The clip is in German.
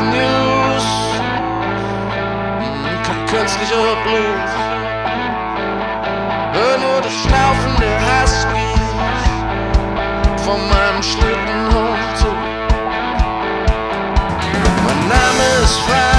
News, hm, kein künstlicher Blues. Hör nur das Schnaufen der Huskies von meinem Schlittenhund zu. Mein Name ist Frank.